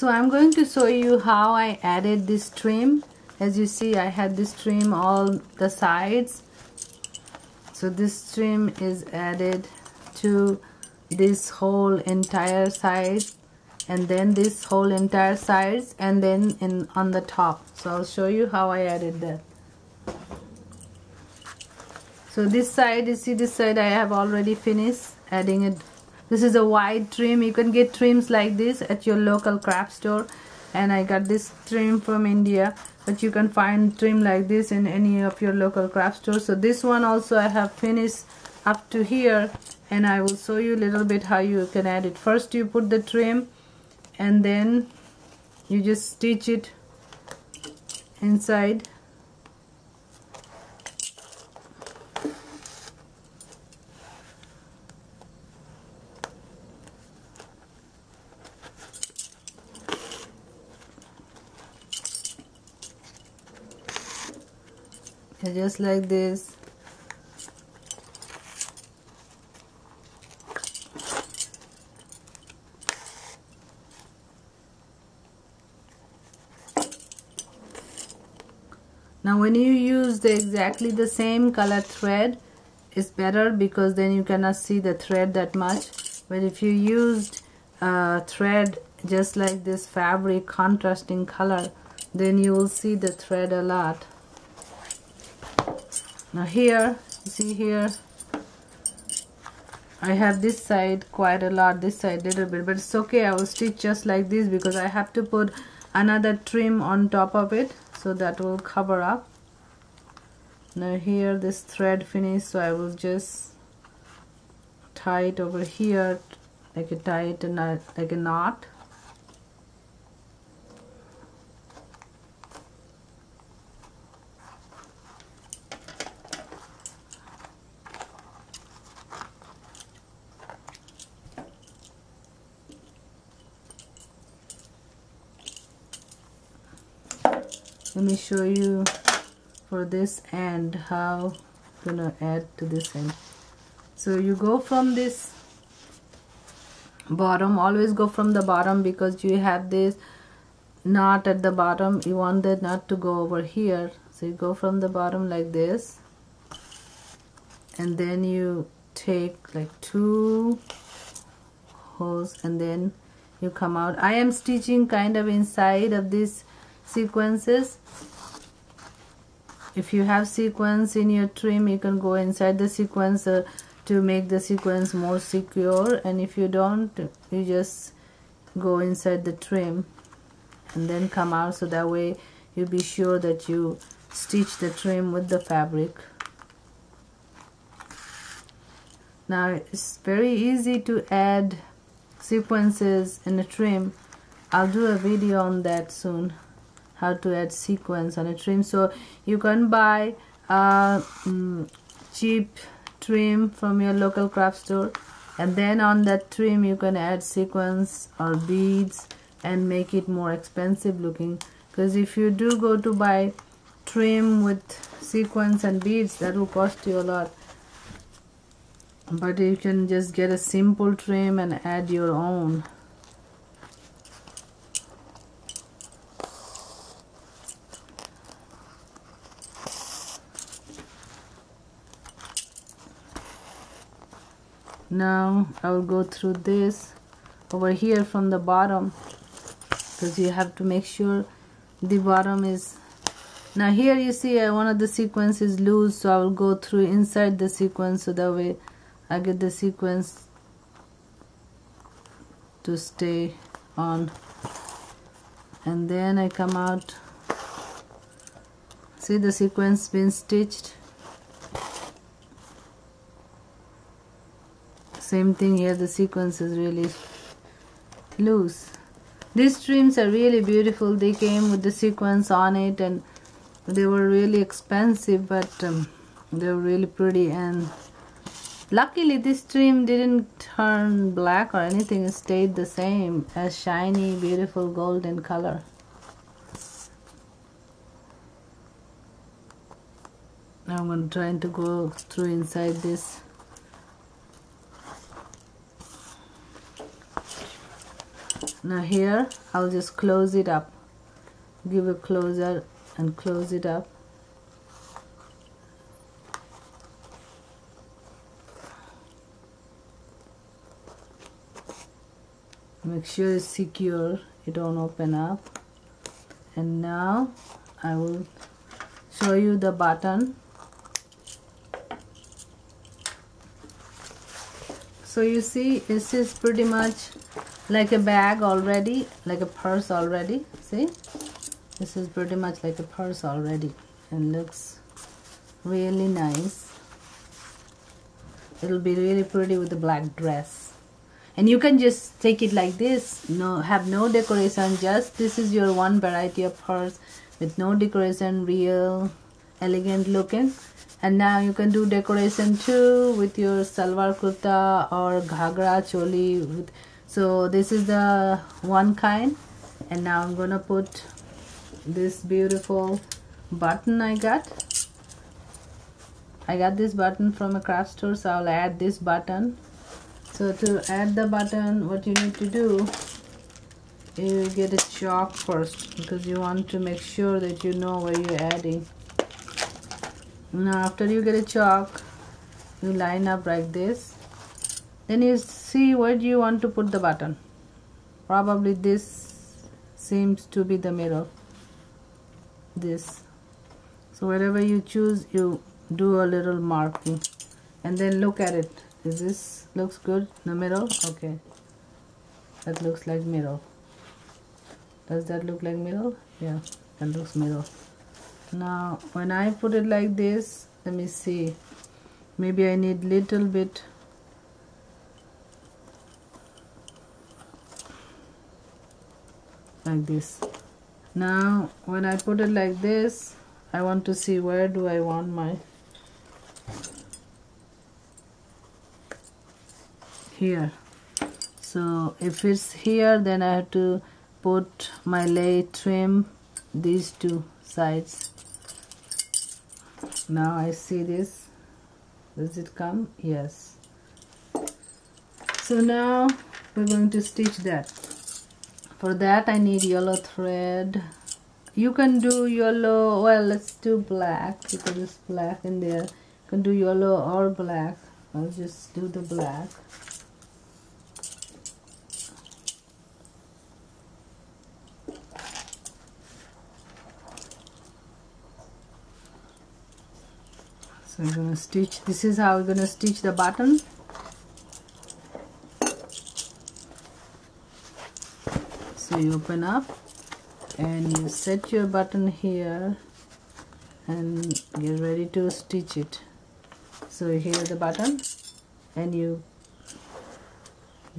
so I'm going to show you how I added this trim. As you see I had this trim all the sides. So this trim is added to this whole entire side and then this whole entire sides and then in on the top. So I'll show you how I added that. So this side you see this side I have already finished adding it this is a wide trim. You can get trims like this at your local craft store. And I got this trim from India but you can find trim like this in any of your local craft stores. So this one also I have finished up to here and I will show you a little bit how you can add it. First you put the trim and then you just stitch it inside just like this. Now when you use the exactly the same color thread it's better because then you cannot see the thread that much. But if you used uh, thread just like this fabric contrasting color then you will see the thread a lot now here see here. I have this side quite a lot this side little bit but it's okay I will stitch just like this because I have to put another trim on top of it so that will cover up. Now here this thread finished so I will just tie it over here like a tie it a, like a knot me show you for this end how I'm gonna add to this end. So you go from this bottom always go from the bottom because you have this knot at the bottom. You want the knot to go over here. So you go from the bottom like this. And then you take like two holes and then you come out. I am stitching kind of inside of this sequences. If you have sequence in your trim you can go inside the sequence uh, to make the sequence more secure. And if you don't you just go inside the trim and then come out. So that way you'll be sure that you stitch the trim with the fabric. Now it's very easy to add sequences in a trim. I'll do a video on that soon how to add sequence on a trim. So you can buy a um, cheap trim from your local craft store and then on that trim you can add sequence or beads and make it more expensive looking. Because if you do go to buy trim with sequence and beads that will cost you a lot. But you can just get a simple trim and add your own now I will go through this over here from the bottom because you have to make sure the bottom is now here you see uh, one of the sequence is loose so I will go through inside the sequence so that way I get the sequence to stay on. And then I come out. See the sequence been stitched same thing here the sequence is really loose. These streams are really beautiful. They came with the sequence on it and they were really expensive but um, they were really pretty. And luckily this stream didn't turn black or anything. It stayed the same as shiny beautiful golden color. Now I'm going to try to go through inside this now here I'll just close it up. Give a closer and close it up. Make sure it's secure it don't open up. And now I will show you the button. So you see this is pretty much like a bag already like a purse already see? This is pretty much like a purse already and looks really nice. It'll be really pretty with the black dress. And you can just take it like this no have no decoration just this is your one variety of purse with no decoration real elegant looking. And now you can do decoration too with your salwar kurta or ghagra choli with, so this is the one kind. And now I'm gonna put this beautiful button I got. I got this button from a craft store so I'll add this button. So to add the button what you need to do you get a chalk first because you want to make sure that you know where you're adding. Now after you get a chalk you line up like this. Then you see where do you want to put the button. Probably this seems to be the middle this. So wherever you choose you do a little marking and then look at it. Is this looks good? The middle okay. That looks like middle does that look like middle yeah that looks middle now when I put it like this let me see. Maybe I need little bit like this. Now when I put it like this I want to see where do I want my here. So if it's here then I have to put my lay trim these two sides. Now I see this. Does it come? Yes. So now we're going to stitch that for that I need yellow thread. You can do yellow well let's do black because it's black in there. You can do yellow or black. I'll just do the black. So I'm gonna stitch this is how we're gonna stitch the button so you open up and you set your button here and get ready to stitch it. So here the button and you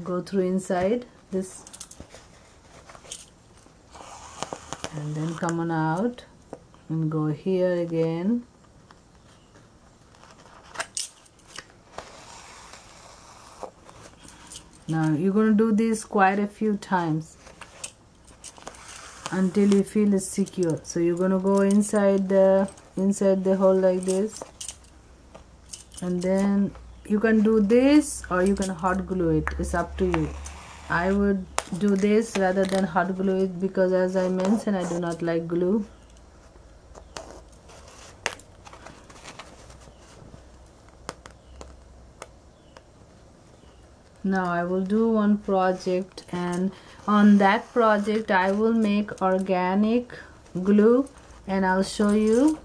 go through inside this and then come on out and go here again. Now you're going to do this quite a few times until you feel it's secure. So you're to go inside the inside the hole like this. And then you can do this or you can hot glue it. It's up to you. I would do this rather than hot glue it because as I mentioned I do not like glue now I will do one project and on that project I will make organic glue and I'll show you.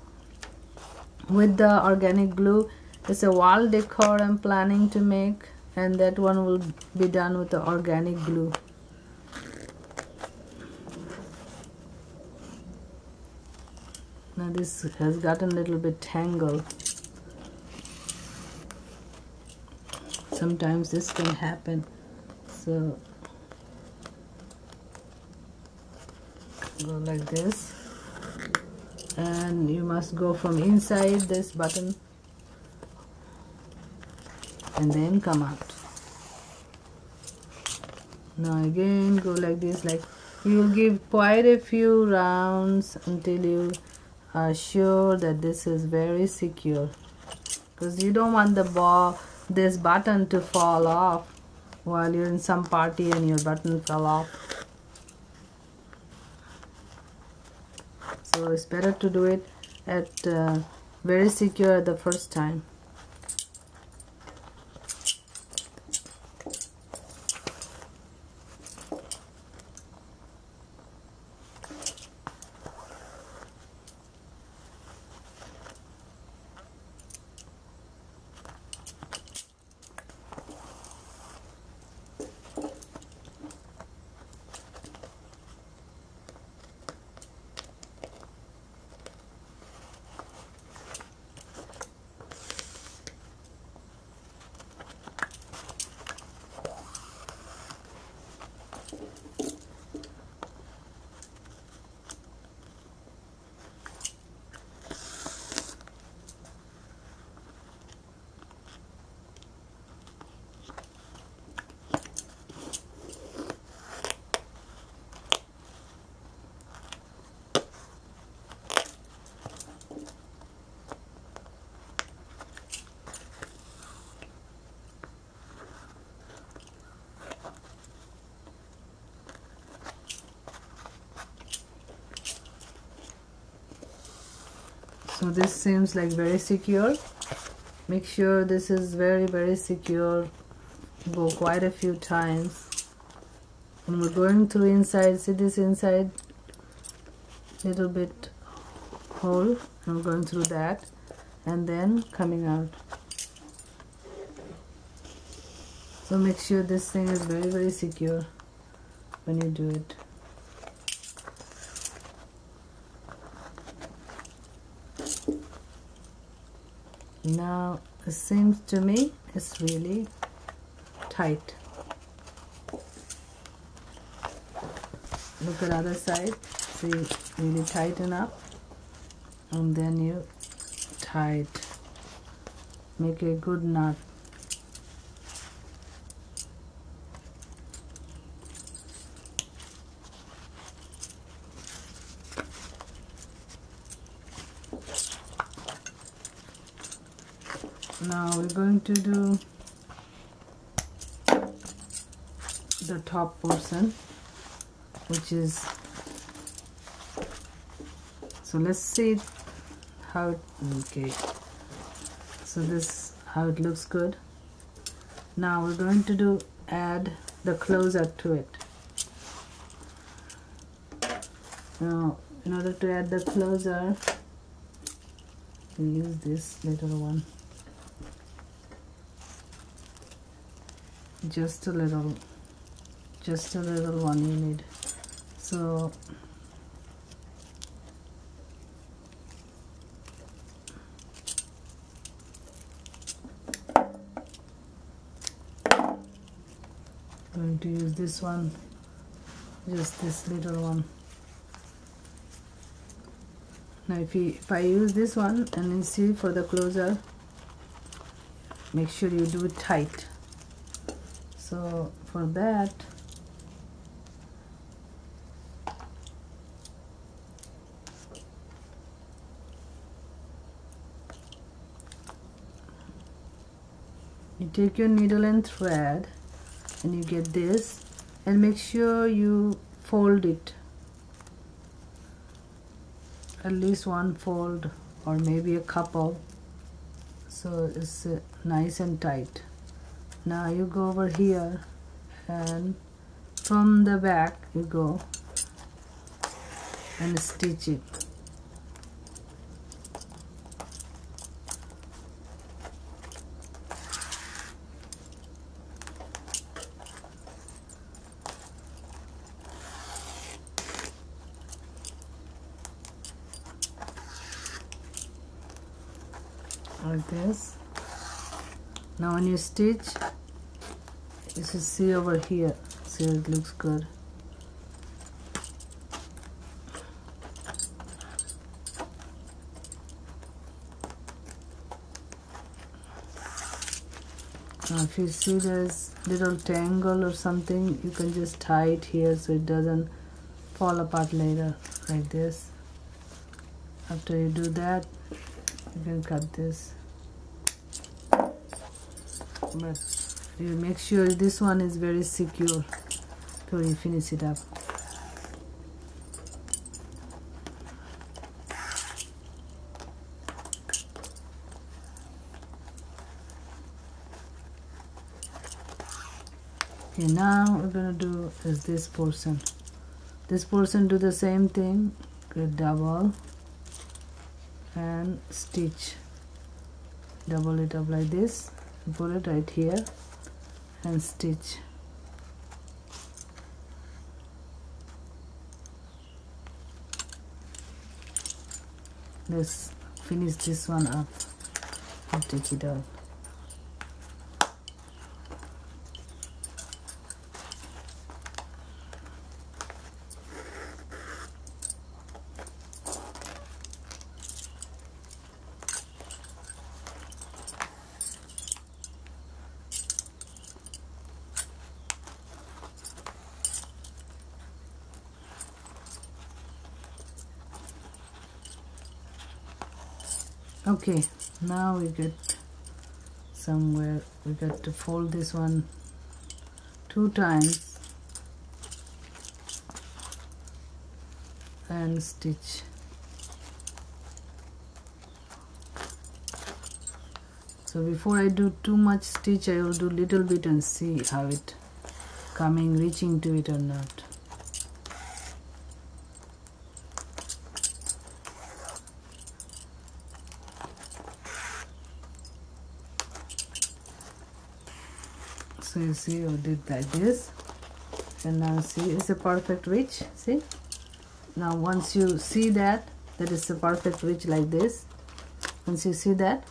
With the organic glue it's a wall decor I'm planning to make and that one will be done with the organic glue. Now this has gotten a little bit tangled sometimes this can happen. So go like this. And you must go from inside this button. And then come out. Now again go like this like you will give quite a few rounds until you are sure that this is very secure. Because you don't want the ball this button to fall off while you're in some party and your button fell off. So it's better to do it at uh, very secure the first time. So this seems like very secure. Make sure this is very very secure. Go quite a few times. When we're going through inside see this inside? Little bit hole I'm going through that. And then coming out. So make sure this thing is very very secure when you do it now it seems to me it's really tight. Look at other side see really tighten up and then you tight. Make a good knot now we're going to do the top portion which is so let's see how it, okay. So this how it looks good. Now we're going to do add the closer to it. Now in order to add the closer we use this little one just a little just a little one you need. So going to use this one just this little one. Now if you if I use this one and you see for the closer make sure you do it tight so for that you take your needle and thread and you get this and make sure you fold it. At least one fold or maybe a couple. So it's uh, nice and tight now you go over here and from the back you go and stitch it. Like this. Now when you stitch you should see over here. See it looks good. Now if you see there's little tangle or something you can just tie it here so it doesn't fall apart later like this. After you do that you can cut this. But you make sure this one is very secure before you finish it up. Okay now we're gonna do is this portion. This portion do the same thing double and stitch. Double it up like this put it right here and stitch. Let's finish this one up and take it out okay now we get somewhere we got to fold this one two times and stitch. So before I do too much stitch I will do little bit and see how it coming reaching to it or not so you see you did like this. And now see it's a perfect reach see? Now once you see that that is a perfect reach like this. Once you see that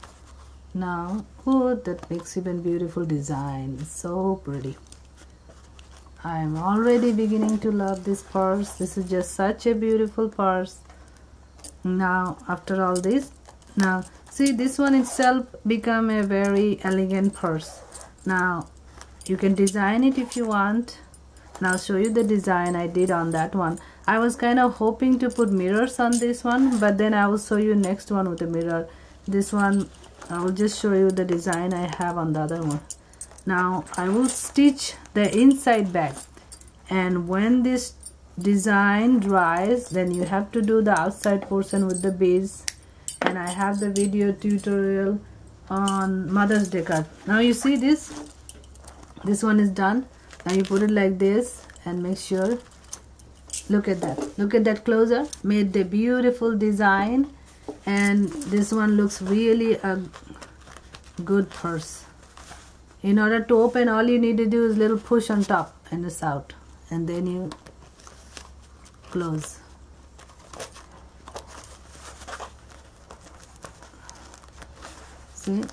now oh that makes even beautiful design. So pretty. I am already beginning to love this purse. This is just such a beautiful purse. Now after all this now see this one itself become a very elegant purse. Now you can design it if you want. And I'll show you the design I did on that one. I was kind of hoping to put mirrors on this one but then I will show you next one with a mirror. This one I will just show you the design I have on the other one. Now I will stitch the inside back. And when this design dries then you have to do the outside portion with the beads and I have the video tutorial on Mother's Day card. Now you see this this one is done. Now you put it like this and make sure. Look at that. Look at that closer. Made the beautiful design. And this one looks really a good purse. In order to open all you need to do is little push on top and it's out. And then you close. See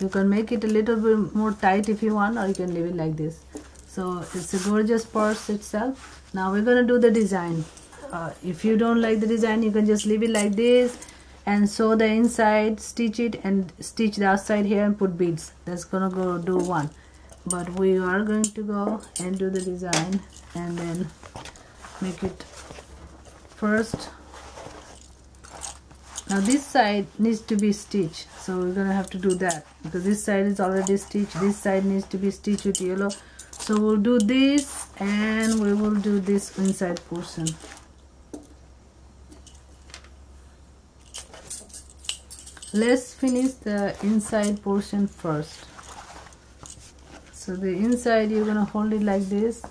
you can make it a little bit more tight if you want or you can leave it like this. So it's a gorgeous purse itself. Now we're going to do the design. Uh, if you don't like the design you can just leave it like this and sew the inside stitch it and stitch the outside here and put beads. That's gonna go do one. But we are going to go and do the design and then make it first now this side needs to be stitched so we're gonna have to do that because this side is already stitched this side needs to be stitched with yellow. So we'll do this and we will do this inside portion. Let's finish the inside portion first. So the inside you're gonna hold it like this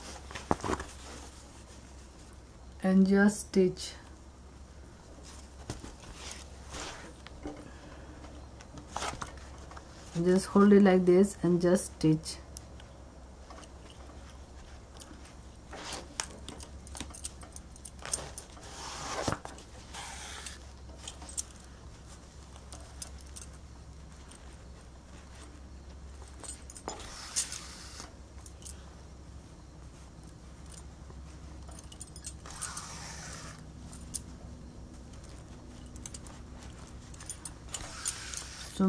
and just stitch just hold it like this and just stitch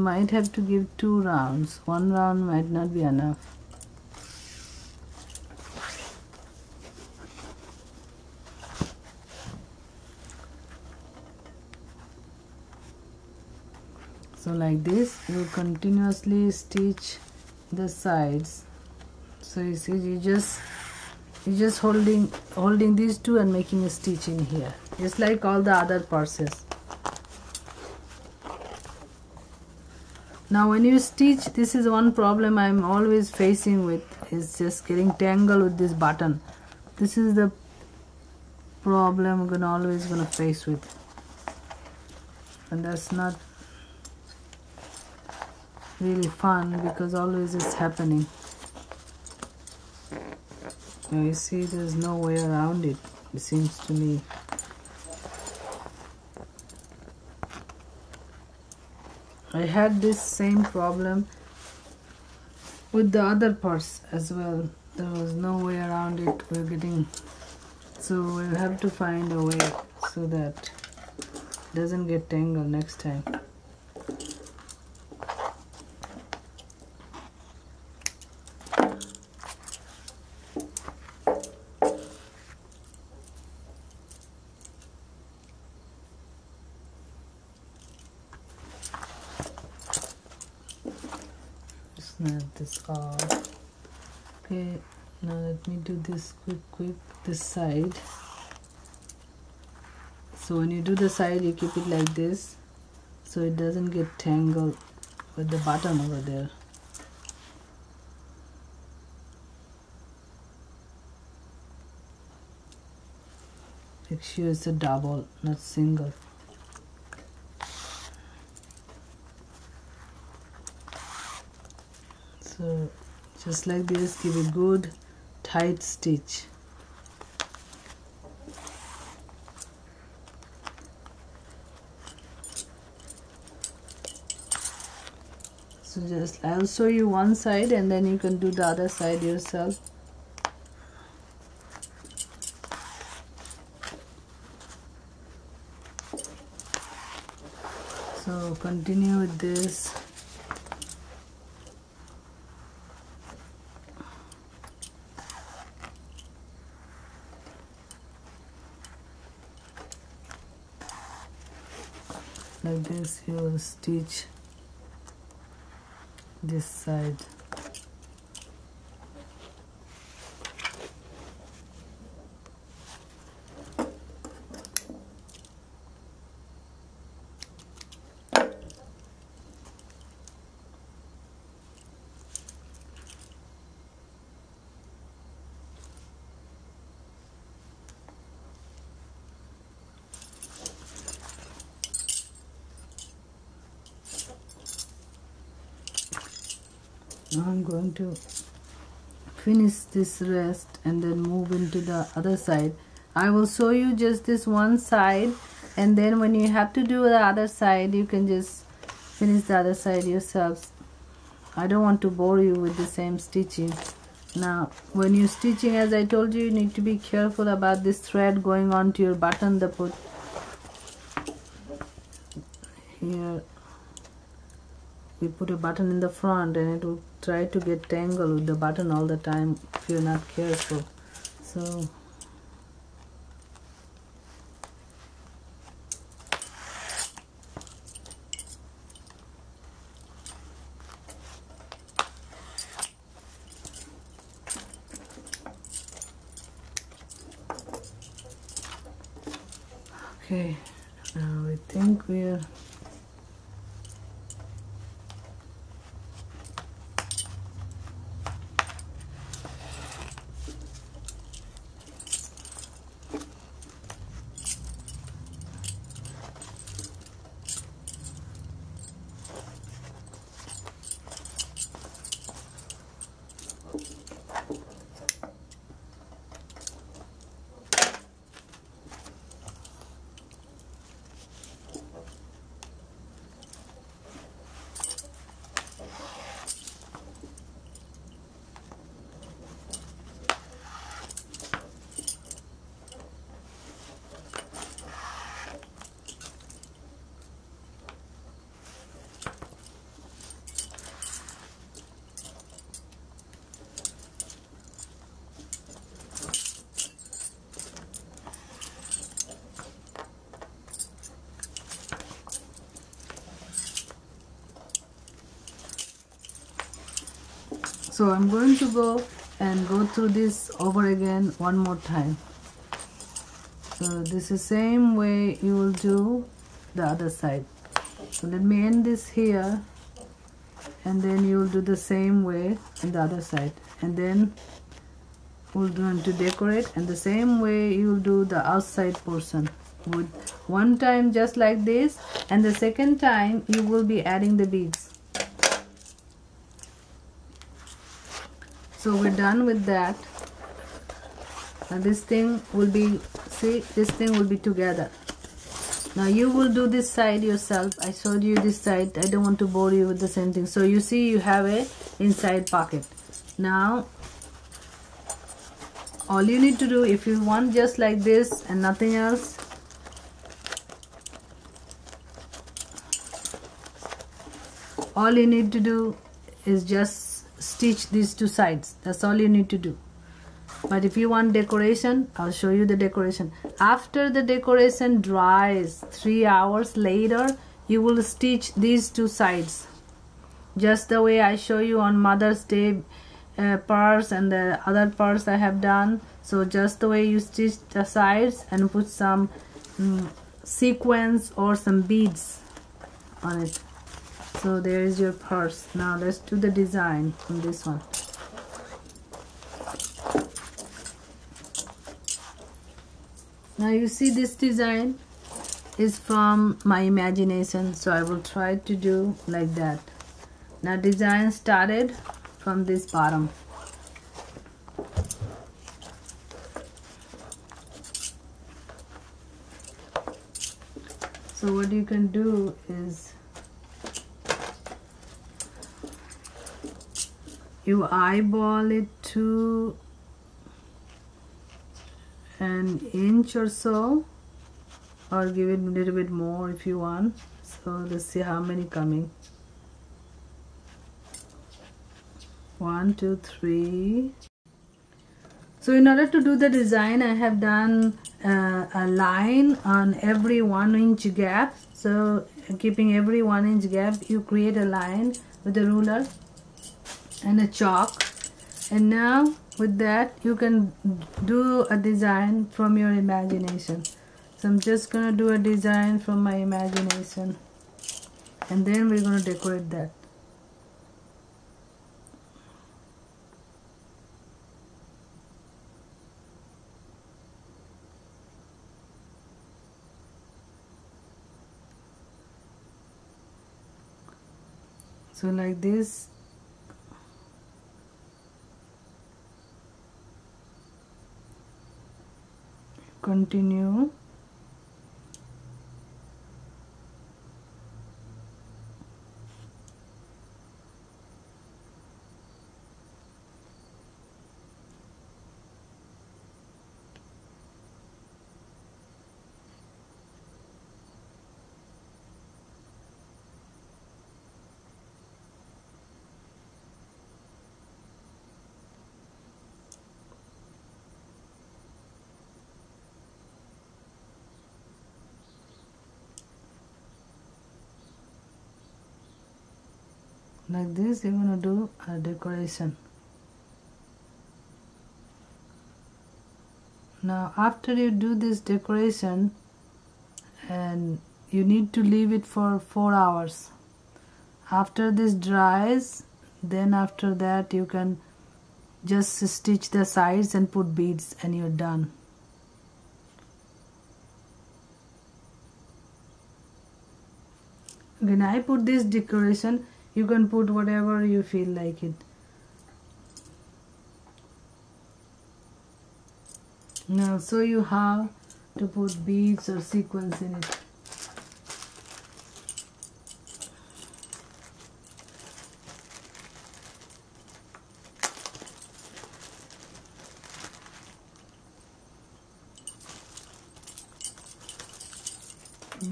might have to give two rounds. One round might not be enough. So like this you continuously stitch the sides. So you see you just you just holding holding these two and making a stitch in here. Just like all the other purses now when you stitch this is one problem I'm always facing with is just getting tangled with this button. This is the problem I'm gonna always gonna face with. And that's not really fun because always it's happening. Now you see there's no way around it it seems to me I had this same problem with the other parts as well. There was no way around it. We're getting so we'll have to find a way so that it doesn't get tangled next time off uh, okay now let me do this quick quick this side. So when you do the side you keep it like this so it doesn't get tangled with the button over there. Make sure it's a double not single so just like this give a good tight stitch. So just I'll show you one side and then you can do the other side yourself. So continue with this like this you will stitch this side I'm going to finish this rest and then move into the other side. I will show you just this one side and then when you have to do the other side you can just finish the other side yourselves. I don't want to bore you with the same stitching. Now when you're stitching as I told you you need to be careful about this thread going on to your button the put here we put a button in the front and it will try to get tangled with the button all the time if you're not careful. So okay now I think we're so I'm going to go and go through this over again one more time. So this is same way you will do the other side. So let me end this here and then you'll do the same way on the other side. And then we'll do to decorate and the same way you'll do the outside portion with one time just like this and the second time you will be adding the beads so we're done with that. Now this thing will be see this thing will be together. Now you will do this side yourself. I showed you this side. I don't want to bore you with the same thing. So you see you have a inside pocket. Now all you need to do if you want just like this and nothing else all you need to do is just stitch these two sides. That's all you need to do. But if you want decoration I'll show you the decoration. After the decoration dries three hours later you will stitch these two sides. Just the way I show you on Mother's Day uh, purse and the other purse I have done. So just the way you stitch the sides and put some um, sequins or some beads on it so there is your purse now let's do the design on this one. Now you see this design is from my imagination so I will try to do like that. Now design started from this bottom. So what you can do is you eyeball it to an inch or so or give it a little bit more if you want. So let's see how many coming. One two three. So in order to do the design I have done uh, a line on every one inch gap. So keeping every one inch gap you create a line with a ruler and a chalk. And now with that you can do a design from your imagination. So I'm just gonna do a design from my imagination. And then we're gonna decorate that. So like this continue like this you're to do a decoration. Now after you do this decoration and you need to leave it for four hours. After this dries then after that you can just stitch the sides and put beads and you're done. When I put this decoration you can put whatever you feel like it. Now so you have to put beads or sequins in it.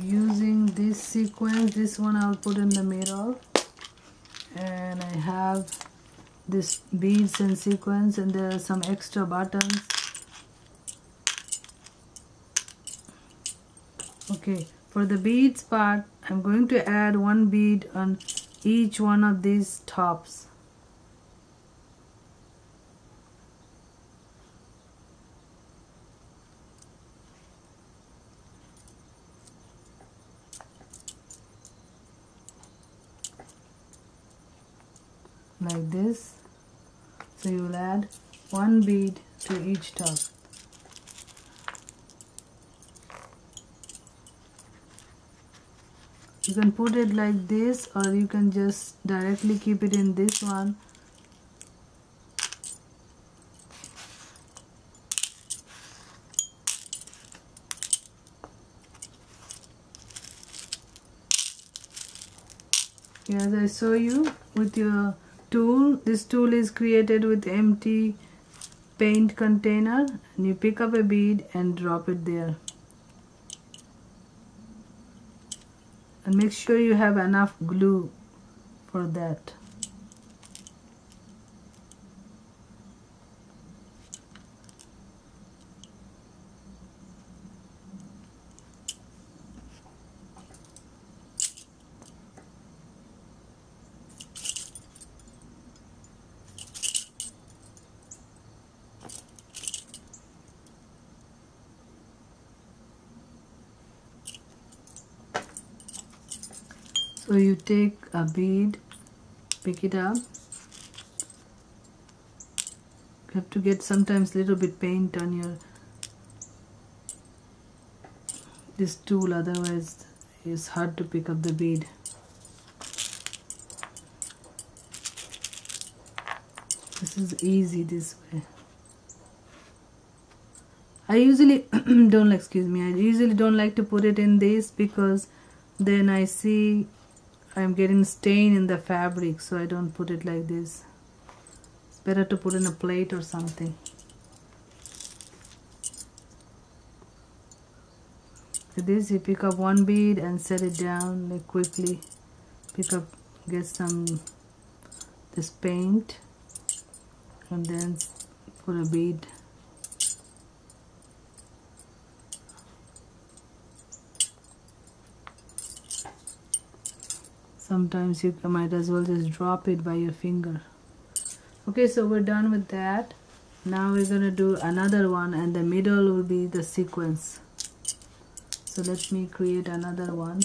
Using this sequence this one I'll put in the I have this beads and sequins and there are some extra buttons. Okay for the beads part I'm going to add one bead on each one of these tops like this so you add one bead to each top. You can put it like this or you can just directly keep it in this one. As I show you with your tool this tool is created with empty paint container and you pick up a bead and drop it there. And make sure you have enough glue for that so take a bead pick it up. You have to get sometimes little bit paint on your this tool otherwise it's hard to pick up the bead. This is easy this way. I usually don't excuse me I usually don't like to put it in this because then I see I'm getting stain in the fabric so I don't put it like this. It's better to put in a plate or something. With this you pick up one bead and set it down like quickly. Pick up get some this paint and then put a bead sometimes you might as well just drop it by your finger. Okay so we're done with that. Now we're gonna do another one and the middle will be the sequence. So let me create another one.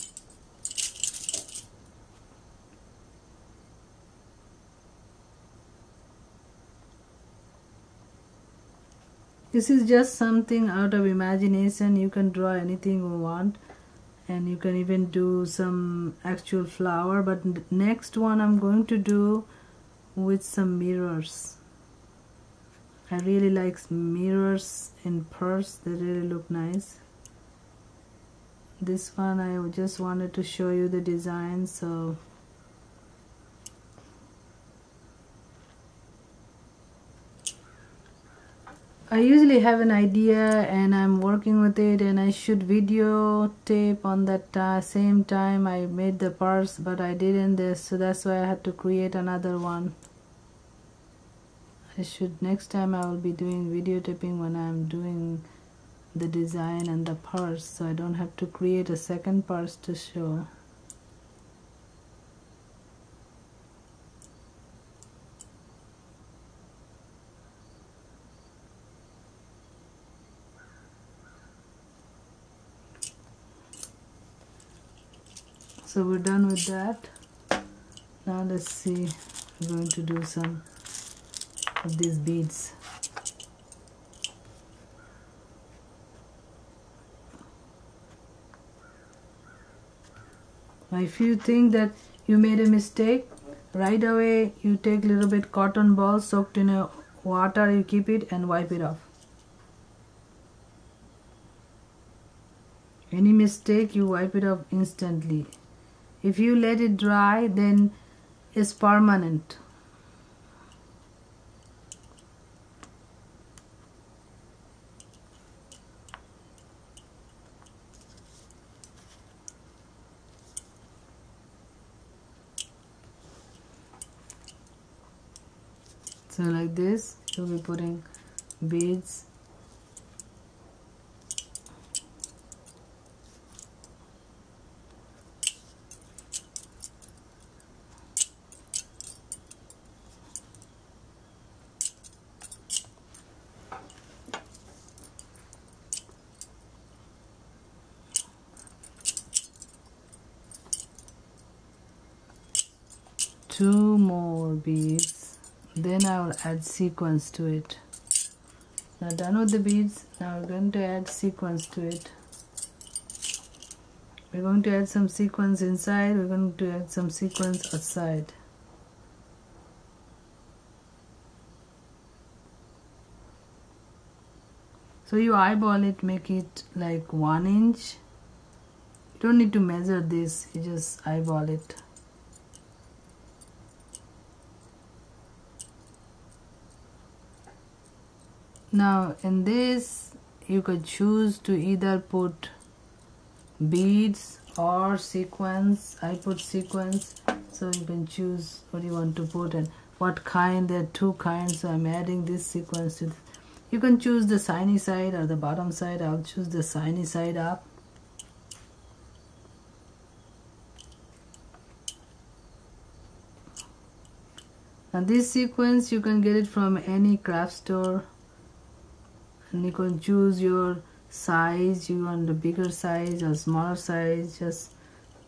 This is just something out of imagination. You can draw anything you want and you can even do some actual flower but next one I'm going to do with some mirrors. I really like mirrors in purse they really look nice. This one I just wanted to show you the design so I usually have an idea and I'm working with it and I shoot videotape on that uh, same time I made the parts but I didn't this so that's why I had to create another one. I should next time I will be doing videotaping when I'm doing the design and the parts so I don't have to create a second purse to show so we're done with that. Now let's see I'm going to do some of these beads. If you think that you made a mistake right away you take a little bit cotton ball soaked in a water you keep it and wipe it off. Any mistake you wipe it off instantly if you let it dry then it's permanent. So like this you'll be putting beads two more beads then I will add sequence to it. Now done with the beads now we're going to add sequence to it. We're going to add some sequence inside we're going to add some sequence outside. So you eyeball it make it like one inch. You don't need to measure this you just eyeball it now in this you could choose to either put beads or sequence I put sequence so you can choose what you want to put and what kind. There are two kinds so I'm adding this sequence to you can choose the shiny side or the bottom side. I'll choose the shiny side up. Now this sequence you can get it from any craft store and you can choose your size. You want the bigger size or smaller size? Just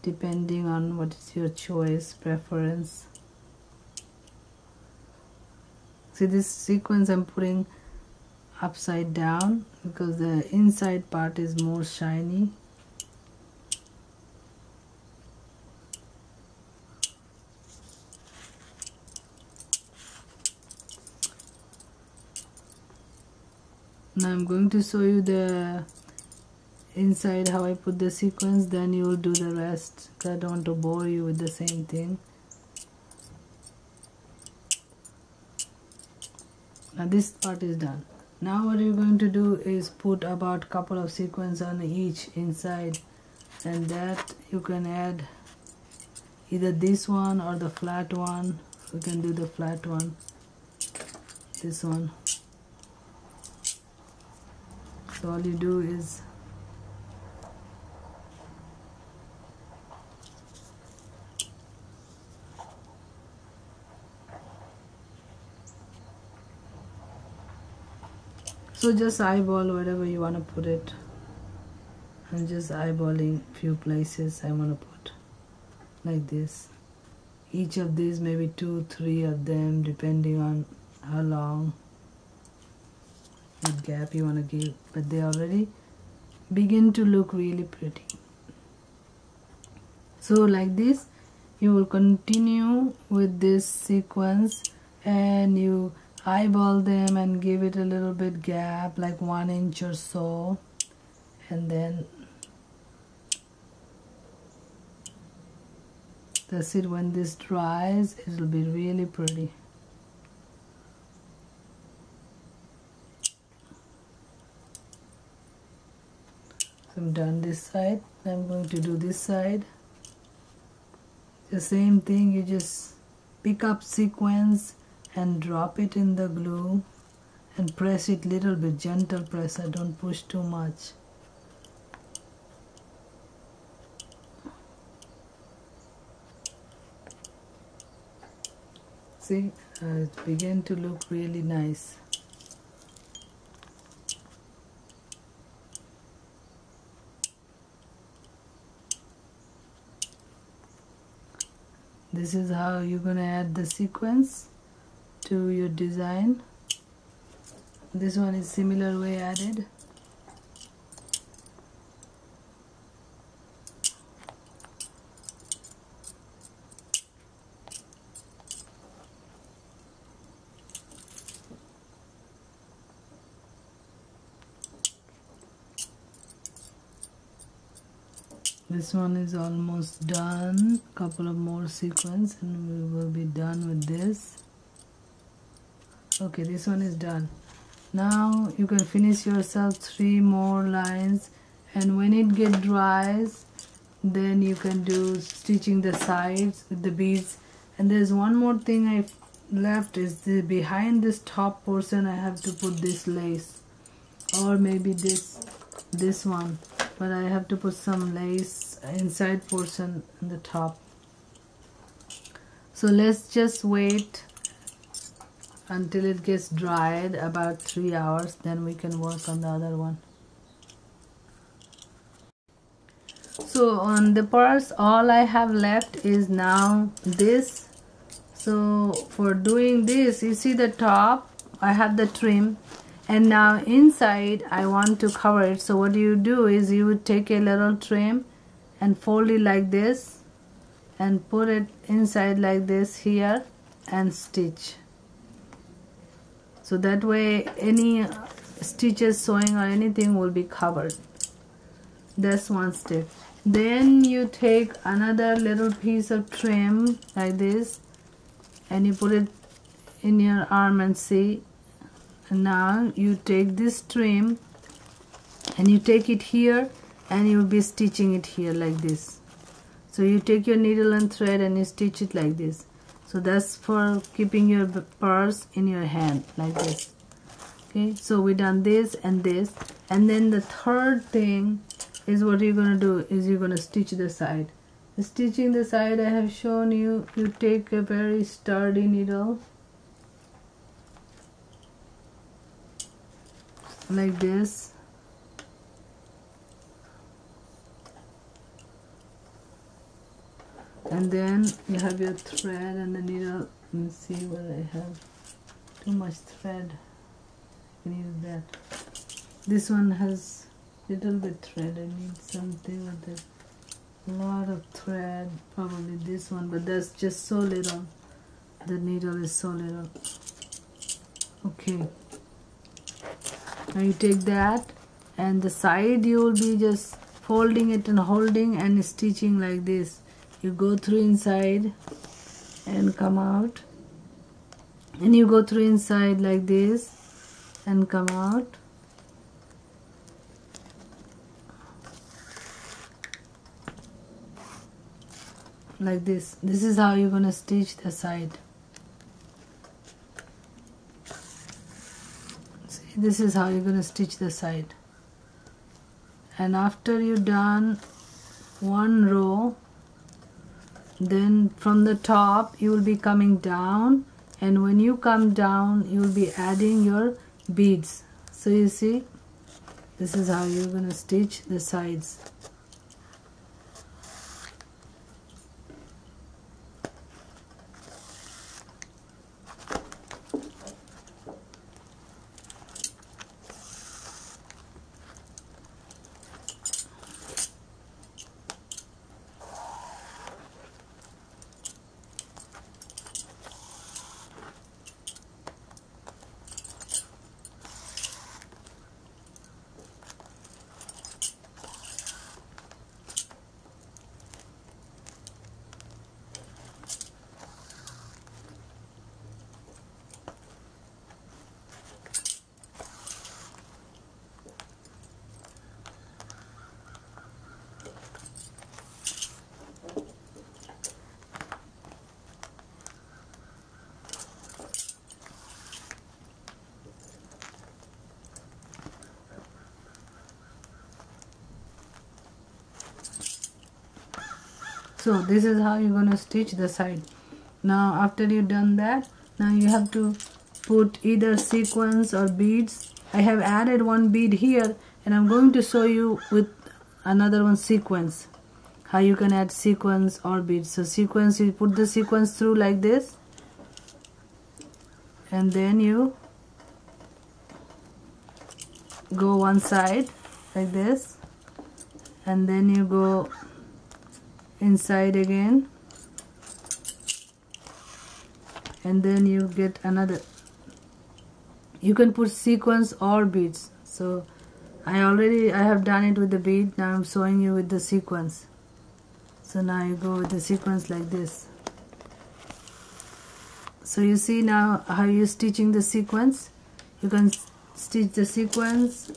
depending on what is your choice preference. See this sequence I'm putting upside down because the inside part is more shiny now I'm going to show you the inside how I put the sequence then you will do the rest. I don't want to bore you with the same thing. Now this part is done. Now what you're going to do is put about couple of sequence on each inside. And that you can add either this one or the flat one. We can do the flat one. This one so all you do is so just eyeball wherever you want to put it. I'm just eyeballing few places I want to put like this. Each of these maybe two three of them depending on how long what gap you want to give but they already begin to look really pretty. So like this you will continue with this sequence and you eyeball them and give it a little bit gap like one inch or so and then that's it. When this dries it will be really pretty I'm done this side I'm going to do this side. The same thing you just pick up sequence and drop it in the glue and press it little bit gentle pressure don't push too much. See uh, it begin to look really nice this is how you're to add the sequence to your design. This one is similar way added this one is almost done. Couple of more sequins and we will be done with this. Okay this one is done. Now you can finish yourself three more lines and when it get dries then you can do stitching the sides with the beads. And there's one more thing I left is the behind this top portion I have to put this lace or maybe this this one. But I have to put some lace inside portion in the top. So let's just wait until it gets dried about three hours then we can work on the other one. So on the purse all I have left is now this. So for doing this you see the top I have the trim. And now inside I want to cover it. So what you do is you would take a little trim and fold it like this and put it inside like this here and stitch. So that way any stitches sewing or anything will be covered. That's one step. Then you take another little piece of trim like this and you put it in your arm and see. And now you take this trim and you take it here and you'll be stitching it here like this. So you take your needle and thread and you stitch it like this. So that's for keeping your purse in your hand like this. Okay so we done this and this. And then the third thing is what you're gonna do is you're gonna stitch the side. Stitching the side I have shown you you take a very sturdy needle. Like this and then you have your thread and the needle let me see what I have too much thread. I use that. This one has little bit thread. I need something with it. A lot of thread. Probably this one but that's just so little. The needle is so little. Okay. Now you take that and the side you will be just folding it and holding and stitching like this you go through inside and come out. And you go through inside like this and come out. Like this. This is how you're going to stitch the side. See this is how you're going to stitch the side. And after you done one row then from the top you will be coming down. And when you come down you will be adding your beads. So you see this is how you're going to stitch the sides so this is how you're going to stitch the side. Now after you've done that now you have to put either sequins or beads. I have added one bead here and I'm going to show you with another one sequence how you can add sequins or beads. So sequence you put the sequence through like this and then you go one side like this and then you go inside again. And then you get another. You can put sequins or beads. So I already I have done it with the bead. Now I'm showing you with the sequence. So now you go with the sequence like this. So you see now how you're stitching the sequence. You can stitch the sequence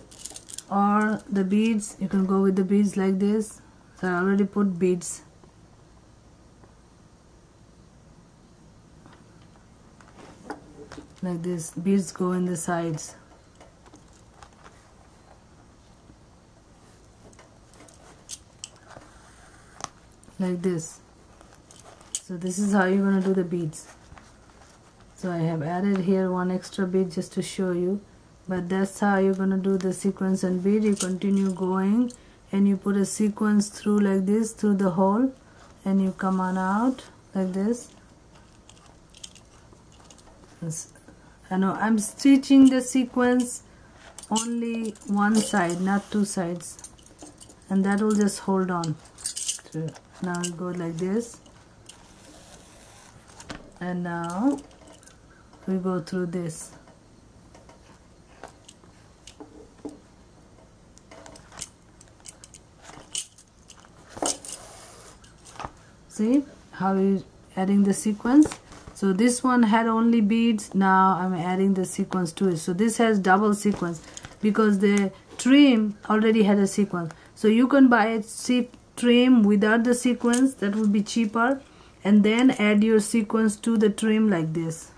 or the beads. You can go with the beads like this. So I already put beads like this. Beads go in the sides. Like this. So this is how you're going to do the beads. So I have added here one extra bead just to show you. But that's how you're going to do the sequence and bead. You continue going and you put a sequence through like this through the hole and you come on out like this I know I'm stitching the sequence only one side not two sides. And that will just hold on. Now I'll go like this. And now we go through this. See how we adding the sequence so this one had only beads. Now I'm adding the sequence to it. So this has double sequence because the trim already had a sequence. So you can buy a trim without the sequence. That would be cheaper. And then add your sequence to the trim like this.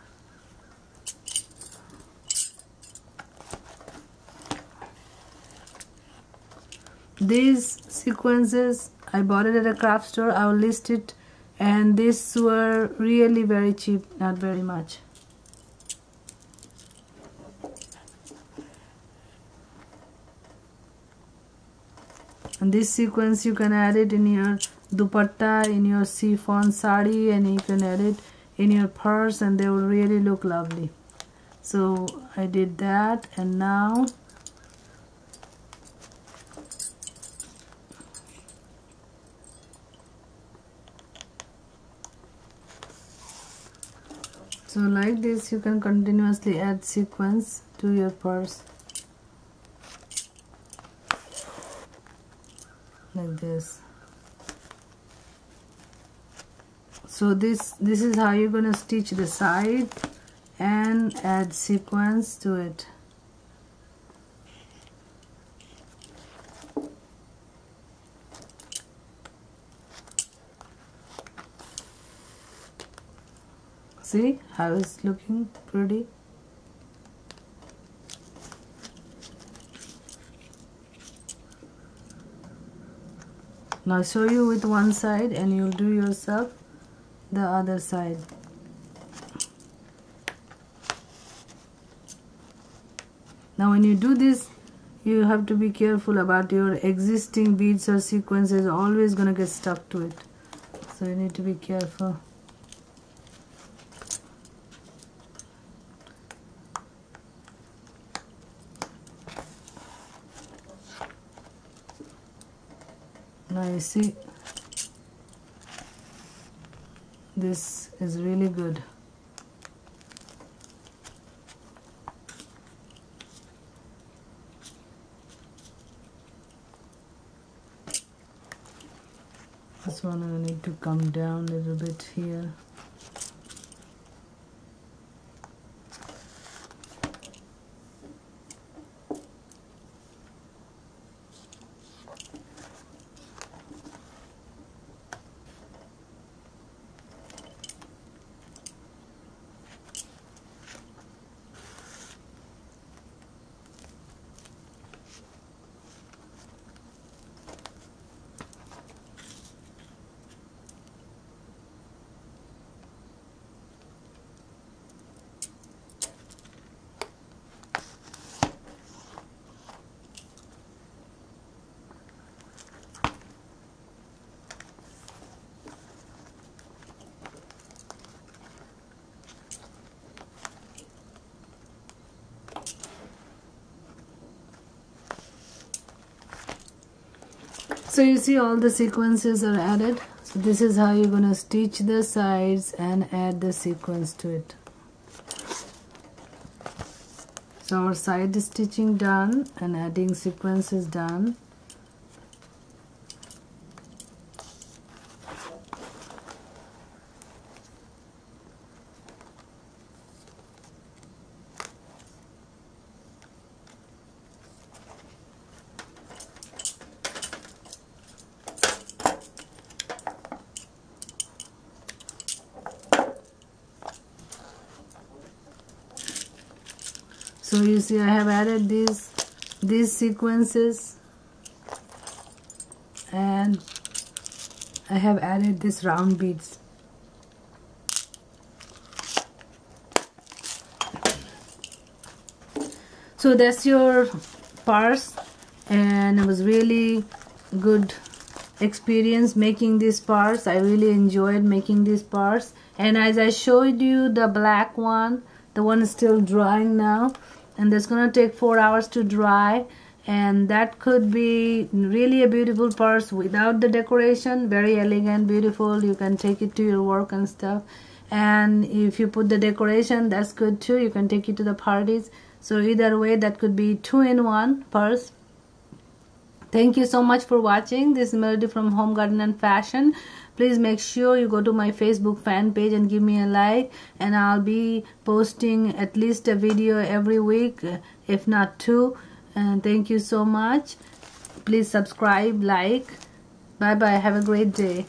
These sequences I bought it at a craft store. I will list it and these were really very cheap not very much. And this sequence you can add it in your dupatta in your chiffon sari and you can add it in your purse and they will really look lovely. So I did that and now so like this you can continuously add sequence to your purse like this. So this this is how you're gonna stitch the side and add sequence to it see how it's looking pretty now show you with one side and you'll do yourself the other side. Now when you do this you have to be careful about your existing beads or sequences always gonna get stuck to it. So you need to be careful see this is really good. This one I need to come down a little bit here so you see all the sequences are added. So this is how you're gonna stitch the sides and add the sequence to it. So our side stitching done and adding sequence is done so you see I have added these these sequences. And I have added these round beads. So that's your purse and it was really good experience making this purse I really enjoyed making this purse and as I showed you the black one the one is still drying now and that's gonna take four hours to dry and that could be really a beautiful purse without the decoration very elegant beautiful you can take it to your work and stuff. And if you put the decoration that's good too you can take it to the parties. So either way that could be two in one purse. Thank you so much for watching this is melody from home garden and fashion please make sure you go to my facebook fan page and give me a like and i'll be posting at least a video every week if not two. And thank you so much. Please subscribe like. Bye bye have a great day